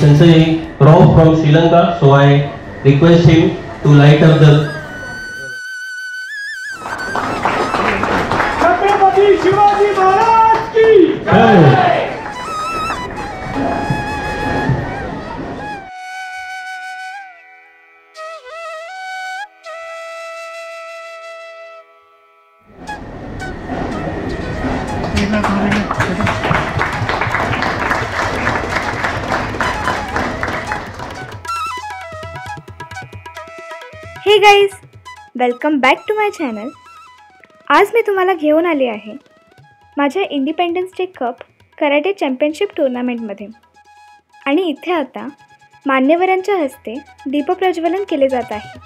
Sensei Rao from Sri Lanka, so I request him to light up the Chhatrapati Shivaji Maharaj guys welcome back to my channel आज मी तुम्हाला घेऊन आले आहे माझ्या independence day cup karate championship टुर्नामेंटमध्ये आणि इथे आता मान्यवरांच्या हस्ते दीपप्रज्वलन केले जात आहे.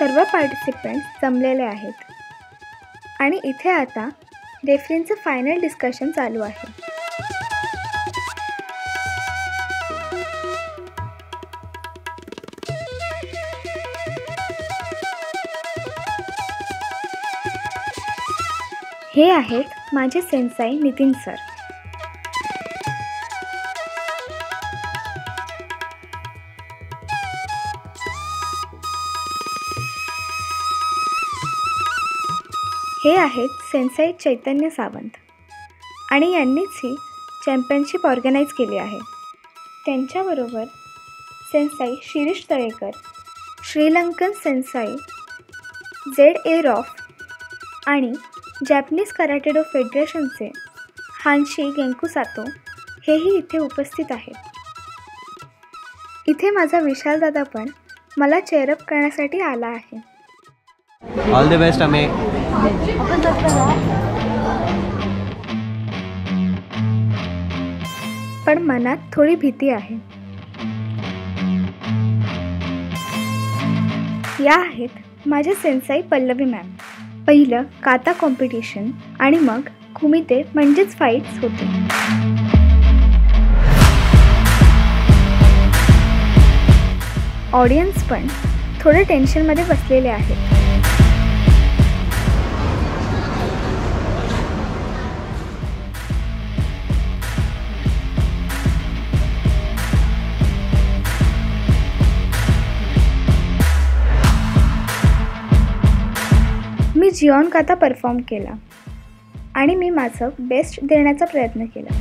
सर्व पार्टिसिपंट्स जमलेले आहेत. आणि इथे आता रेफरींचं फायनल डिस्कशन चालू आहे. हे आहेत माझे सेन्साई नितीन सर हे आहेत सेन्साई चैतन्य सावंत. आणि यांनीच ही चॅम्पियनशिप ऑर्गनाईज केली आहे. त्यांच्याबरोबर sensei Shirish Talekar Sri Lankan sensei Z A Rauf आणि जॅपनीज कराटेडो फेडरेशनचे हानशी गेंकुसातो हेही इथे उपस्थित आहेत. इथे माझा विशालदादा पण मला चेअरअप करण्यासाठी आला आहे. All the best Ame. पण मनात थोडी भीती आहे. या आहेत माझ्या सेन्साई पल्लवी मॅम. पहिलं काता कॉम्पिटिशन आणि मग कुमिते म्हणजेच फाईट्स होते. ऑडियन्स पण थोडे टेन्शनमध्ये बसलेले आहेत. मी जिऑन काता परफॉर्म केला. आणि मी माझं बेस्ट देण्याचा प्रयत्न केला.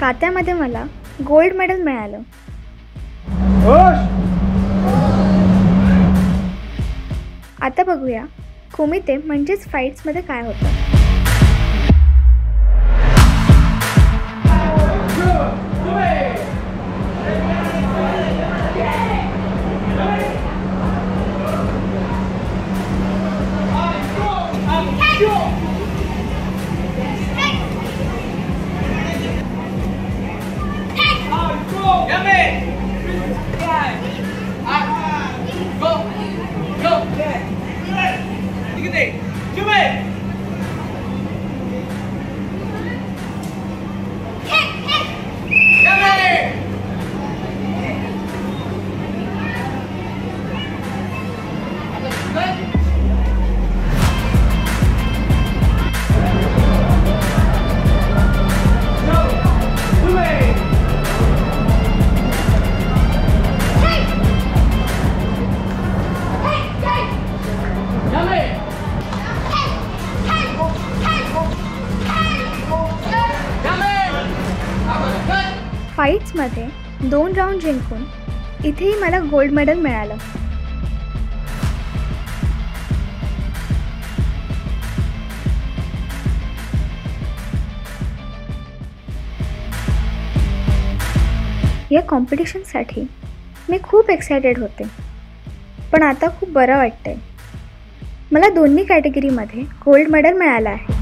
कात्यामध्ये मला गोल्ड मेडल मिळालं. आता बघूया. कुमिते म्हणजेच फाईट्समध्ये काय होतं? 预备 फाईट्समध्ये दोन राऊंड जिंकून इथेही मला गोल्ड मेडल मिळालं. या कॉम्पिटिशनसाठी मी खूप एक्सायटेड होते. पण आता खूप बरं वाटतंय. मला दोन्ही कॅटेगरीमध्ये गोल्ड मेडल मिळालं आहे.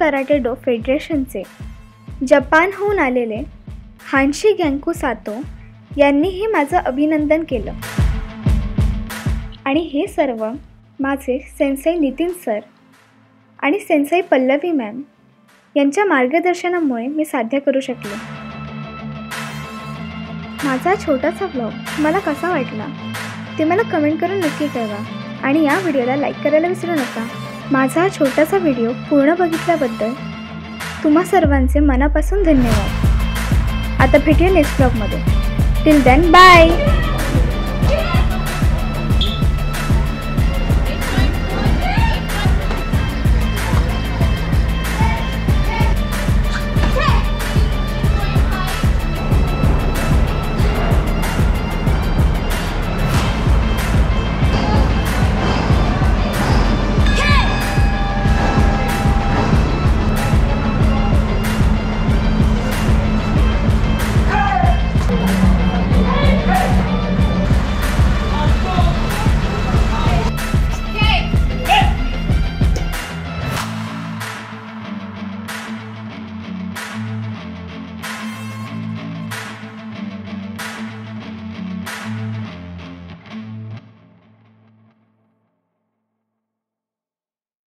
कराटे डो फेडरेशनचे जपानहून आलेले हानशी गँकू सातो यांनीही माझं अभिनंदन केलं. आणि हे सर्व माझे सेन्सई नितीन सर आणि सेन्सई पल्लवी मॅम यांच्या मार्गदर्शनामुळे मी साध्य करू शकले. माझा छोटासा ब्लॉग मला कसा वाटला ते मला कमेंट करून नक्की कळवा आणि या व्हिडिओला लाईक करायला विसरू नका. माझा हा छोटासा व्हिडिओ पूर्ण बघितल्याबद्दल तुम्हा सर्वांचे मनापासून धन्यवाद. आता भेटूया नेक्स्ट ब्लॉगमध्ये टिल दॅन बाय